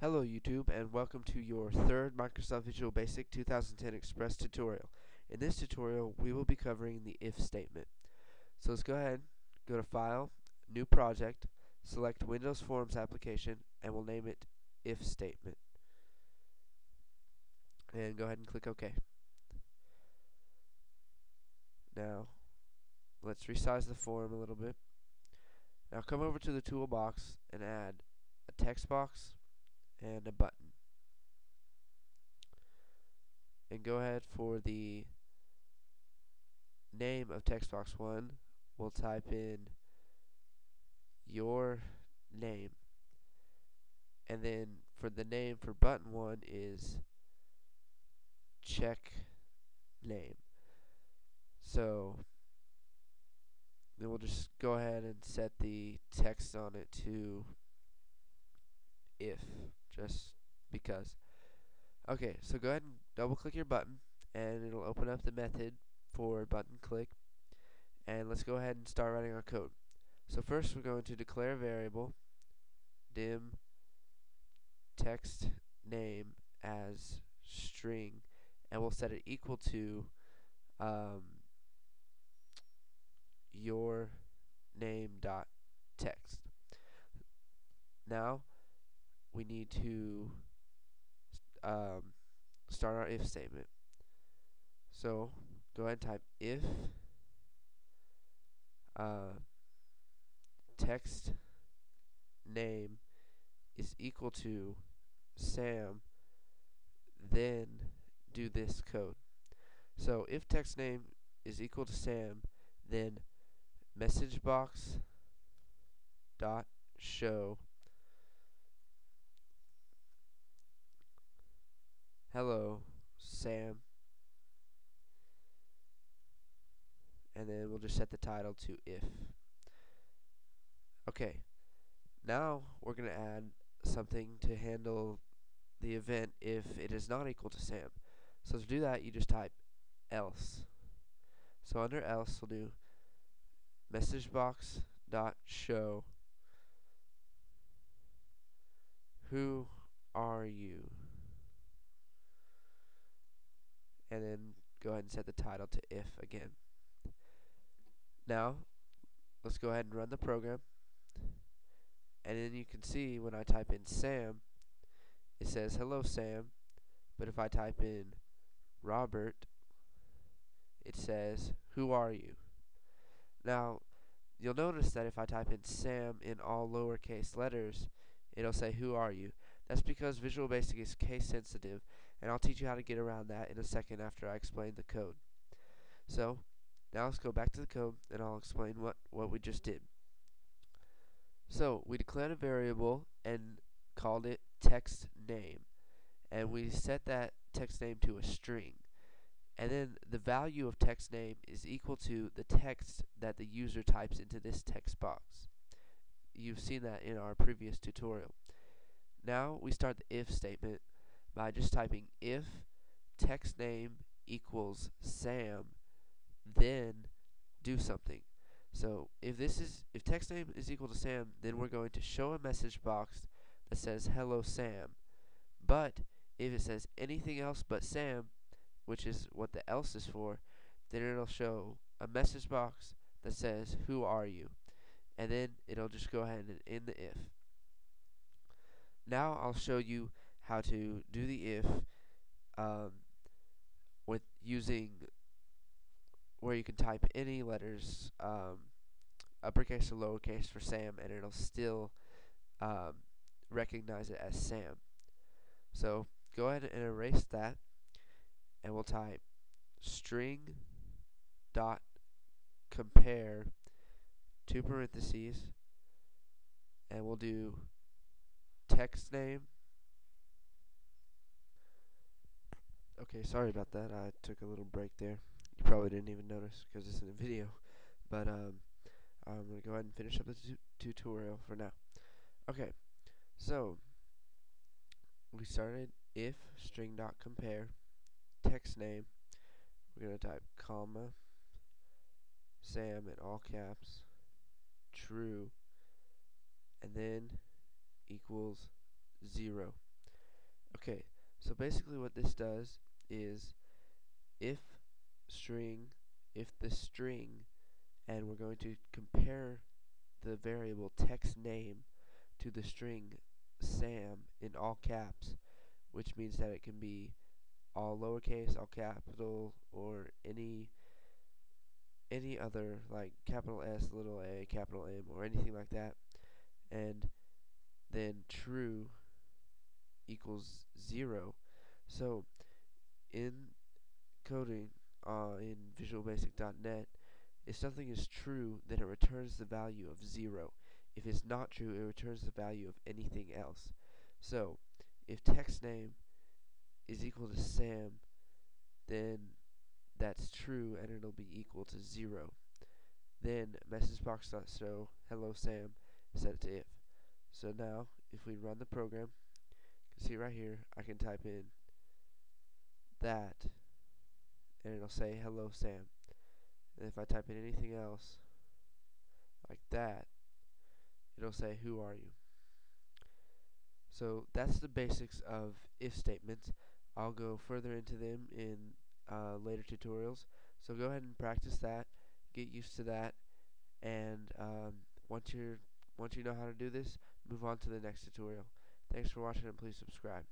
Hello YouTube and welcome to your third Microsoft Visual Basic 2010 Express tutorial. In this tutorial we will be covering the if statement. So let's go ahead, go to File, New Project, select Windows Forms application and we'll name it if statement. And go ahead and click OK. Now let's resize the form a little bit. Now come over to the toolbox and add a text box and a button. And go ahead for the name of text box 1, we'll type in your name. And then for the name for button 1 is check name. So then we'll just go ahead and set the text on it to if just because. Okay, so go ahead and double click your button and it'll open up the method for button click and let's go ahead and start writing our code. So first we're going to declare a variable dim text name as string and we'll set it equal to um, your name dot text. Now we need to um, start our if statement. So go ahead and type if uh, text name is equal to Sam, then do this code. So if text name is equal to Sam, then message box dot show hello Sam. And then we'll just set the title to if. Okay now we're gonna add something to handle the event if it is not equal to Sam. So to do that you just type else. So under else we'll do message box dot show. Who are you and then go ahead and set the title to if again. Now let's go ahead and run the program. And then you can see when I type in Sam it says hello Sam. But if I type in Robert it says who are you? Now, you'll notice that if I type in Sam in all lowercase letters, it'll say, who are you? That's because Visual Basic is case sensitive, and I'll teach you how to get around that in a second after I explain the code. So, now let's go back to the code, and I'll explain what, what we just did. So, we declared a variable and called it text name, and we set that text name to a string and then the value of text name is equal to the text that the user types into this text box. You've seen that in our previous tutorial. Now we start the if statement by just typing if text name equals Sam, then do something. So if this is if text name is equal to Sam, then we're going to show a message box that says hello Sam. But if it says anything else but Sam, which is what the else is for, then it'll show a message box that says, who are you? And then it'll just go ahead and end the if. Now I'll show you how to do the if um, with using where you can type any letters, um, uppercase or lowercase for Sam, and it'll still um, recognize it as Sam. So go ahead and erase that and we'll type string dot compare two parentheses and we'll do text name? Okay sorry about that. I took a little break there. You probably didn't even notice because it's in a video. But um, I'm going to go ahead and finish up the tu tutorial for now. Okay so we started if string dot compare text name, we're going to type comma, Sam in all caps, true, and then equals 0. Okay, so basically what this does is if string, if the string, and we're going to compare the variable text name to the string Sam in all caps, which means that it can be all lowercase, all capital, or any any other like capital S, little a, capital M, or anything like that, and then true equals zero. So in coding uh, in VisualBasic.net, if something is true, then it returns the value of zero. If it's not true, it returns the value of anything else. So if text name is equal to Sam, then that's true and it'll be equal to 0. Then messagebox.show hello Sam set it to if. So now if we run the program, you can see right here I can type in that and it'll say hello Sam. And if I type in anything else like that, it'll say who are you. So that's the basics of if statements. I'll go further into them in uh, later tutorials. So go ahead and practice that, get used to that, and um, once you're once you know how to do this, move on to the next tutorial. Thanks for watching and please subscribe.